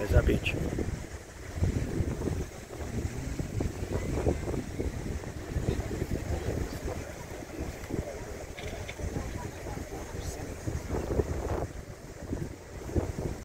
Elizabeth